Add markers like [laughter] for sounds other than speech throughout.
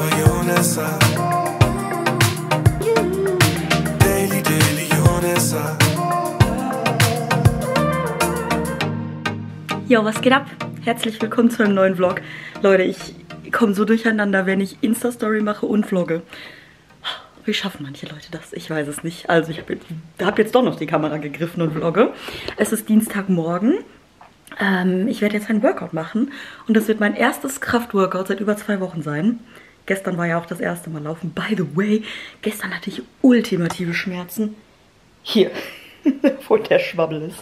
Yonessa. Jo, was geht ab? Herzlich willkommen zu einem neuen Vlog. Leute, ich komme so durcheinander, wenn ich Insta-Story mache und vlogge. Wie schaffen manche Leute das? Ich weiß es nicht. Also ich habe jetzt, hab jetzt doch noch die Kamera gegriffen und vlogge. Es ist Dienstagmorgen. Ähm, ich werde jetzt ein Workout machen und das wird mein erstes Kraftworkout seit über zwei Wochen sein. Gestern war ja auch das erste Mal laufen. By the way, gestern hatte ich ultimative Schmerzen. Hier, [laughs] wo der Schwabbel ist.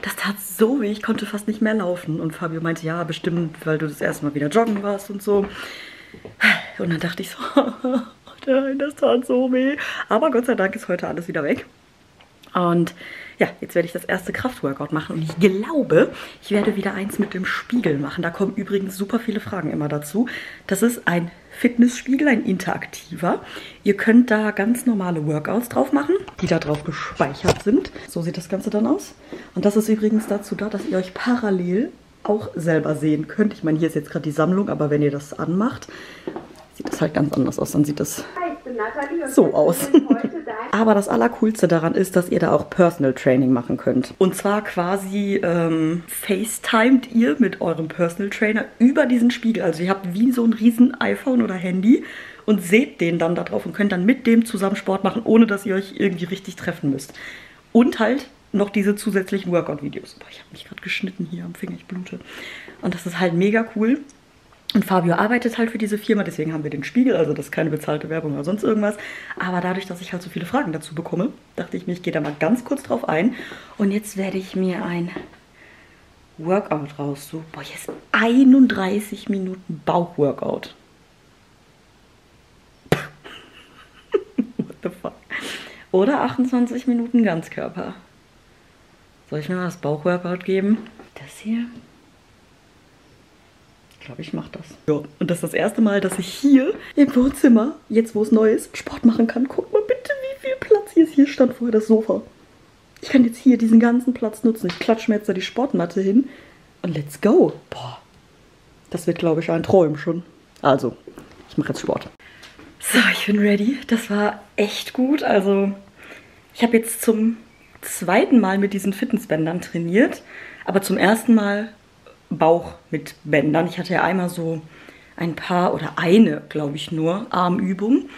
Das tat so weh, ich konnte fast nicht mehr laufen. Und Fabio meinte, ja, bestimmt, weil du das erste Mal wieder joggen warst und so. Und dann dachte ich so, [laughs] oh nein, das tat so weh. Aber Gott sei Dank ist heute alles wieder weg. Und ja, jetzt werde ich das erste Kraftworkout machen und ich glaube, ich werde wieder eins mit dem Spiegel machen. Da kommen übrigens super viele Fragen immer dazu. Das ist ein Fitnessspiegel, ein interaktiver. Ihr könnt da ganz normale Workouts drauf machen, die da drauf gespeichert sind. So sieht das Ganze dann aus. Und das ist übrigens dazu da, dass ihr euch parallel auch selber sehen könnt. Ich meine, hier ist jetzt gerade die Sammlung, aber wenn ihr das anmacht, sieht das halt ganz anders aus. Dann sieht das so aus. [laughs] Aber das Allercoolste daran ist, dass ihr da auch Personal Training machen könnt. Und zwar quasi ähm, FaceTimet ihr mit eurem Personal Trainer über diesen Spiegel. Also ihr habt wie so ein riesen iPhone oder Handy und seht den dann da drauf und könnt dann mit dem zusammen Sport machen, ohne dass ihr euch irgendwie richtig treffen müsst. Und halt noch diese zusätzlichen Workout-Videos. Ich habe mich gerade geschnitten hier am Finger, ich blute. Und das ist halt mega cool. Und Fabio arbeitet halt für diese Firma, deswegen haben wir den Spiegel, also das ist keine bezahlte Werbung oder sonst irgendwas. Aber dadurch, dass ich halt so viele Fragen dazu bekomme, dachte ich mir, ich gehe da mal ganz kurz drauf ein. Und jetzt werde ich mir ein Workout raussuchen. Boah, jetzt 31 Minuten Bauchworkout. What the fuck? Oder 28 Minuten Ganzkörper. Soll ich mir mal das Bauchworkout geben? Das hier? Ich glaube, ich mache das. Ja, und das ist das erste Mal, dass ich hier im Wohnzimmer, jetzt wo es neu ist, Sport machen kann. Guck mal bitte, wie viel Platz hier ist. Hier stand vorher das Sofa. Ich kann jetzt hier diesen ganzen Platz nutzen. Ich klatsche mir jetzt da die Sportmatte hin und let's go. Boah, das wird, glaube ich, ein Träum schon. Also, ich mache jetzt Sport. So, ich bin ready. Das war echt gut. Also, ich habe jetzt zum zweiten Mal mit diesen Fitnessbändern trainiert, aber zum ersten Mal Bauch mit Bändern. Ich hatte ja einmal so ein paar oder eine, glaube ich, nur Armübung.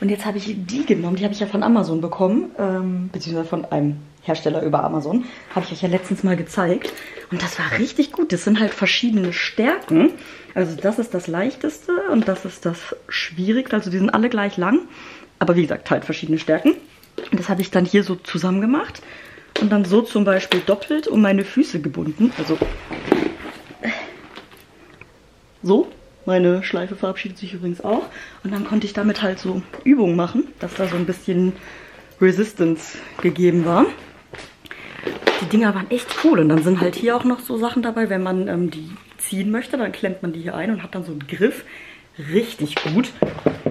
Und jetzt habe ich die genommen, die habe ich ja von Amazon bekommen, ähm, beziehungsweise von einem Hersteller über Amazon. Habe ich euch ja letztens mal gezeigt. Und das war richtig gut. Das sind halt verschiedene Stärken. Also das ist das leichteste und das ist das schwierigste. Also die sind alle gleich lang. Aber wie gesagt, halt verschiedene Stärken. Und das habe ich dann hier so zusammen gemacht. Und dann so zum Beispiel doppelt um meine Füße gebunden. Also so. Meine Schleife verabschiedet sich übrigens auch. Und dann konnte ich damit halt so Übungen machen, dass da so ein bisschen Resistance gegeben war. Die Dinger waren echt cool. Und dann sind halt hier auch noch so Sachen dabei, wenn man ähm, die ziehen möchte, dann klemmt man die hier ein und hat dann so einen Griff. Richtig gut.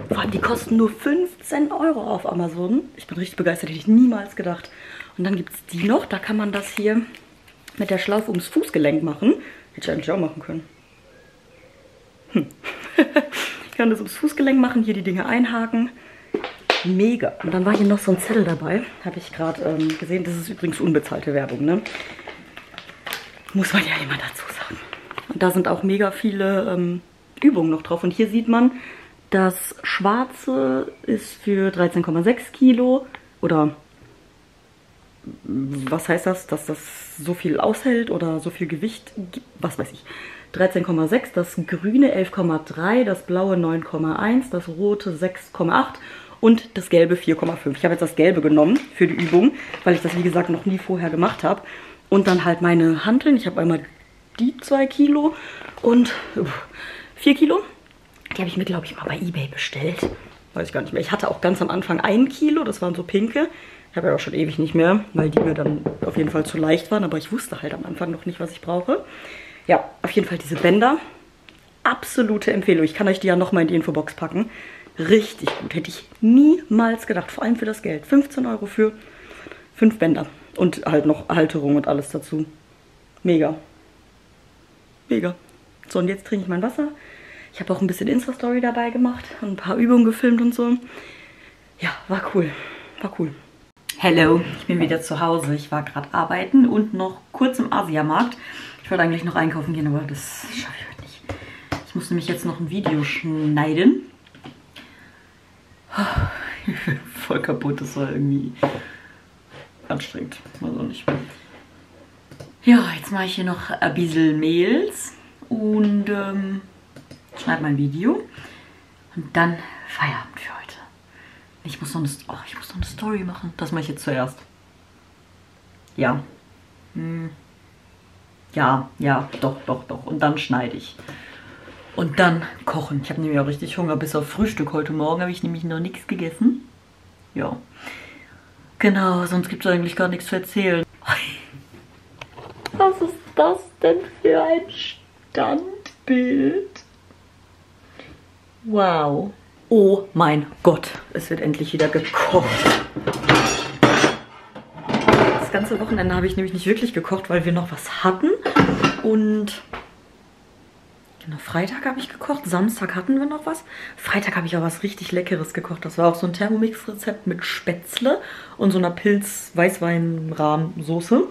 Vor allem, die kosten nur 15 Euro auf Amazon. Ich bin richtig begeistert, hätte ich niemals gedacht. Und dann gibt es die noch, da kann man das hier mit der Schlaufe ums Fußgelenk machen. Hätte ich eigentlich auch machen können. Hm. [laughs] ich kann das ums Fußgelenk machen, hier die Dinge einhaken. Mega. Und dann war hier noch so ein Zettel dabei. Habe ich gerade ähm, gesehen. Das ist übrigens unbezahlte Werbung, ne? Muss man ja immer dazu sagen. Und da sind auch mega viele ähm, Übungen noch drauf. Und hier sieht man, das Schwarze ist für 13,6 Kilo. Oder was heißt das? Dass das so viel aushält oder so viel Gewicht gibt? Was weiß ich. 13,6, das grüne 11,3, das blaue 9,1, das rote 6,8 und das gelbe 4,5. Ich habe jetzt das gelbe genommen für die Übung, weil ich das wie gesagt noch nie vorher gemacht habe. Und dann halt meine Hanteln. Ich habe einmal die 2 Kilo und 4 Kilo. Die habe ich mir, glaube ich, mal bei Ebay bestellt. Weiß ich gar nicht mehr. Ich hatte auch ganz am Anfang 1 Kilo, das waren so pinke. Ich habe ja auch schon ewig nicht mehr, weil die mir dann auf jeden Fall zu leicht waren. Aber ich wusste halt am Anfang noch nicht, was ich brauche. Ja, auf jeden Fall diese Bänder. Absolute Empfehlung. Ich kann euch die ja nochmal in die Infobox packen. Richtig gut. Hätte ich niemals gedacht. Vor allem für das Geld. 15 Euro für fünf Bänder. Und halt noch Halterung und alles dazu. Mega. Mega. So, und jetzt trinke ich mein Wasser. Ich habe auch ein bisschen Insta-Story dabei gemacht und ein paar Übungen gefilmt und so. Ja, war cool. War cool. Hello, ich bin wieder zu Hause. Ich war gerade arbeiten und noch kurz im Asiamarkt. Ich wollte eigentlich noch einkaufen gehen, aber das schaffe ich heute nicht. Ich muss nämlich jetzt noch ein Video schneiden. [laughs] Voll kaputt, das war irgendwie anstrengend. Also nicht. Ja, jetzt mache ich hier noch ein bisschen Mails und ähm, schneide mein Video. Und dann Feierabend für heute. Ich muss noch eine, oh, ich muss noch eine Story machen. Das mache ich jetzt zuerst. Ja. Hm. Ja, ja, doch, doch, doch. Und dann schneide ich. Und dann kochen. Ich habe nämlich auch richtig Hunger. Bis auf Frühstück heute Morgen habe ich nämlich noch nichts gegessen. Ja. Genau, sonst gibt es eigentlich gar nichts zu erzählen. Was ist das denn für ein Standbild? Wow. Oh mein Gott, es wird endlich wieder gekocht. Das ganze Wochenende habe ich nämlich nicht wirklich gekocht, weil wir noch was hatten. Und genau, Freitag habe ich gekocht, Samstag hatten wir noch was. Freitag habe ich auch was richtig Leckeres gekocht. Das war auch so ein Thermomix-Rezept mit Spätzle und so einer Pilz-Weißwein-Rahmsoße.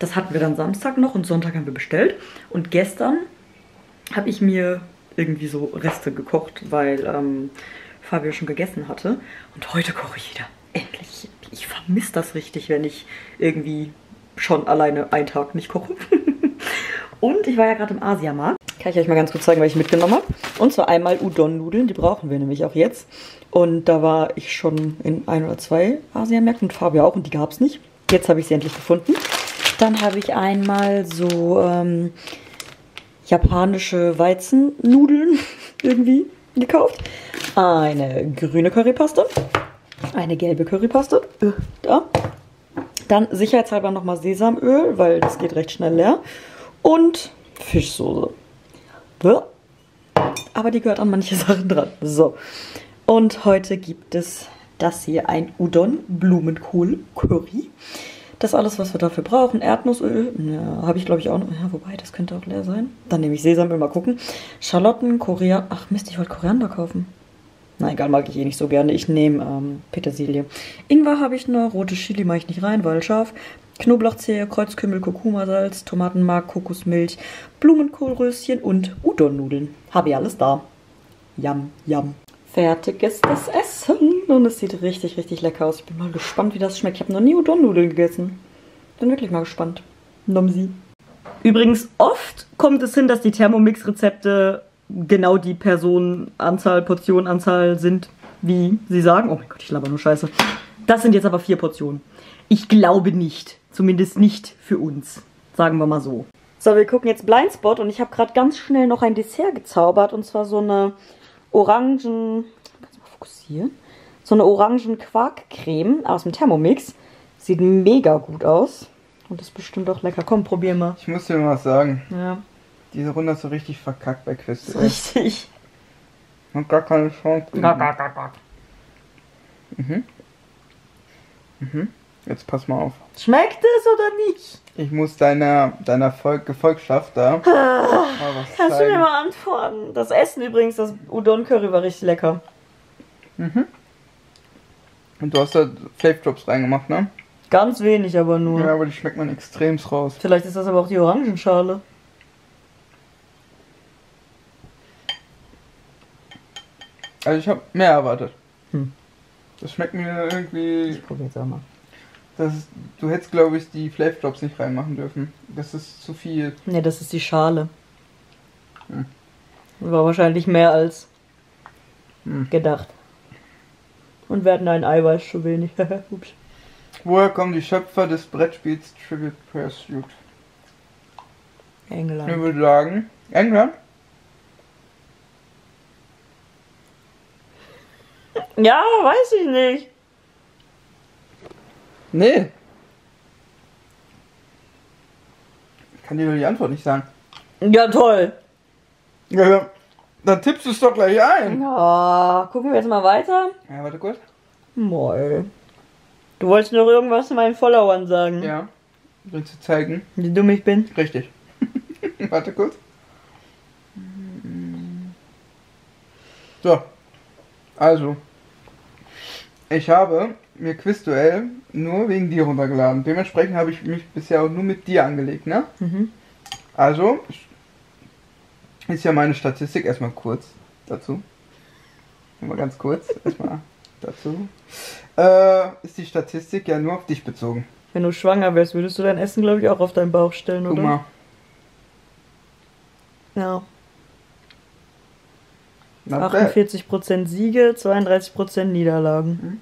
Das hatten wir dann Samstag noch und Sonntag haben wir bestellt. Und gestern habe ich mir irgendwie so Reste gekocht, weil ähm, Fabio schon gegessen hatte. Und heute koche ich wieder. Endlich. Ich vermisse das richtig, wenn ich irgendwie schon alleine einen Tag nicht koche. [laughs] und ich war ja gerade im Asiamarkt. Kann ich euch mal ganz kurz zeigen, was ich mitgenommen habe. Und zwar einmal Udon-Nudeln, die brauchen wir nämlich auch jetzt. Und da war ich schon in ein oder zwei Asiamärkten und Fabio auch und die gab es nicht. Jetzt habe ich sie endlich gefunden. Dann habe ich einmal so ähm, japanische Weizennudeln [laughs] irgendwie gekauft. Eine grüne Currypaste. Eine gelbe Currypaste. Da. Dann sicherheitshalber nochmal Sesamöl, weil das geht recht schnell leer. Und Fischsoße. Aber die gehört an manche [laughs] Sachen dran. So. Und heute gibt es das hier, ein Udon Blumenkohl Curry. Das ist alles, was wir dafür brauchen. Erdnussöl, ja, habe ich glaube ich auch noch. Ja, wobei, das könnte auch leer sein. Dann nehme ich Sesamöl, mal gucken. Schalotten, Koriander. Ach Mist, ich wollte Koriander kaufen. Na egal, mag ich eh nicht so gerne. Ich nehme ähm, Petersilie. Ingwer habe ich noch. Rote Chili mache ich nicht rein, weil scharf. Knoblauchzehe, Kreuzkümmel, Kurkuma-Salz, Tomatenmark, Kokosmilch, Blumenkohlröschen und Udon-Nudeln. Habe ich alles da. Yum, yum. Fertig ist das Essen und es sieht richtig, richtig lecker aus. Ich bin mal gespannt, wie das schmeckt. Ich habe noch nie Udon-Nudeln gegessen. Bin wirklich mal gespannt. Nomsi. Übrigens, oft kommt es hin, dass die Thermomix-Rezepte genau die Personenanzahl, Portionenanzahl sind, wie sie sagen. Oh mein Gott, ich laber nur Scheiße. Das sind jetzt aber vier Portionen. Ich glaube nicht. Zumindest nicht für uns. Sagen wir mal so. So, wir gucken jetzt Blindspot und ich habe gerade ganz schnell noch ein Dessert gezaubert. Und zwar so eine Orangen... Kannst du mal fokussieren? So eine Orangen-Quark-Creme aus dem Thermomix. Sieht mega gut aus. Und ist bestimmt auch lecker. Komm, probier mal. Ich muss dir mal was sagen. Ja, Diese Runde ist so richtig verkackt bei Quiz. ist richtig. Und gar keine Chance. Gack, gack, gack, gack. Jetzt pass mal auf. Schmeckt es oder nicht? Ich muss deiner, deiner Volk, Gefolgschaft da was Kannst du mir zeigen. mal antworten? Das Essen übrigens, das Udon Curry war richtig lecker. Und du hast da Flavor Drops reingemacht, ne? Ganz wenig aber nur. Ja, aber die schmeckt man extremst raus. Vielleicht ist das aber auch die Orangenschale. Also ich habe mehr erwartet. Hm. Das schmeckt mir irgendwie. Ich probiere jetzt auch mal. Das ist, du hättest, glaube ich, die Flavor Drops nicht reinmachen dürfen. Das ist zu viel. Ne, das ist die Schale. Hm. War wahrscheinlich mehr als Hm. gedacht. Und wir hatten ein Eiweiß zu wenig. [laughs] Ups. Woher kommen die Schöpfer des Brettspiels Trivial Pursuit? Ich England. würde sagen, England? Ja, weiß ich nicht. Nee. Ich kann dir doch die Antwort nicht sagen. Ja, toll. Ja, dann tippst du es doch gleich ein. Ja, gucken wir jetzt mal weiter. Ja, warte kurz. Moll. Du wolltest noch irgendwas zu meinen Followern sagen. Ja. Willst du zeigen? Wie dumm ich bin. Richtig. [laughs] warte kurz. So. Also. Ich habe mir Quizduell nur wegen dir runtergeladen. Dementsprechend habe ich mich bisher auch nur mit dir angelegt, ne? Mhm. Also. Ist ja meine Statistik erstmal kurz dazu. Mal ganz kurz. Erstmal [laughs] dazu. Äh, ist die Statistik ja nur auf dich bezogen. Wenn du schwanger wärst, würdest du dein Essen, glaube ich, auch auf deinen Bauch stellen, Guck oder? mal. Ja. Not bad. 48% Siege, 32% Niederlagen.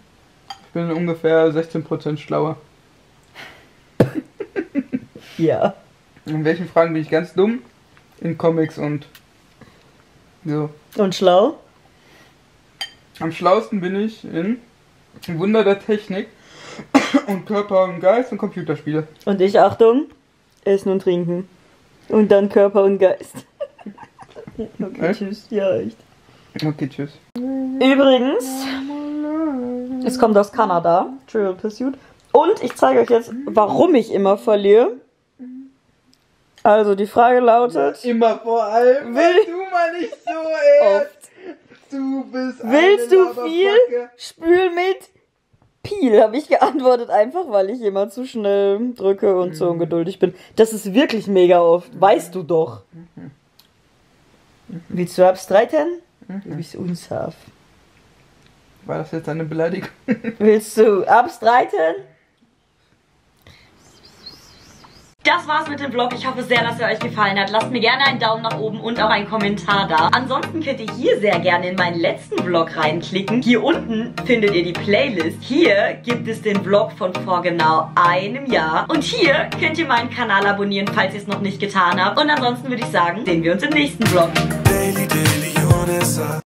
Ich bin ungefähr 16% schlauer. [laughs] Ja. In welchen Fragen bin ich ganz dumm? In Comics und so. Und schlau? Am schlausten bin ich in Wunder der Technik und Körper und Geist und Computerspiele. Und ich, Achtung, Essen und Trinken. Und dann Körper und Geist. [laughs] okay, Echt? tschüss. Ja, echt. Okay, tschüss. Übrigens, es kommt aus Kanada, Trivial Pursuit. Und ich zeige euch jetzt, warum ich immer verliere. Also, die Frage lautet: Immer vor allem, weil du mal nicht so Oft. Du bist Willst du viel? Spül mit Peel, habe ich geantwortet, einfach weil ich immer zu schnell drücke und so ungeduldig bin. Das ist wirklich mega oft, weißt du doch. Willst du abstreiten? Du bist unscharf. War das jetzt eine Beleidigung? [laughs] Willst du abstreiten? Das war's mit dem Vlog. Ich hoffe sehr, dass er euch gefallen hat. Lasst mir gerne einen Daumen nach oben und auch einen Kommentar da. Ansonsten könnt ihr hier sehr gerne in meinen letzten Vlog reinklicken. Hier unten findet ihr die Playlist. Hier gibt es den Vlog von vor genau einem Jahr. Und hier könnt ihr meinen Kanal abonnieren, falls ihr es noch nicht getan habt. Und ansonsten würde ich sagen, sehen wir uns im nächsten Vlog. Daily, daily, cabeça.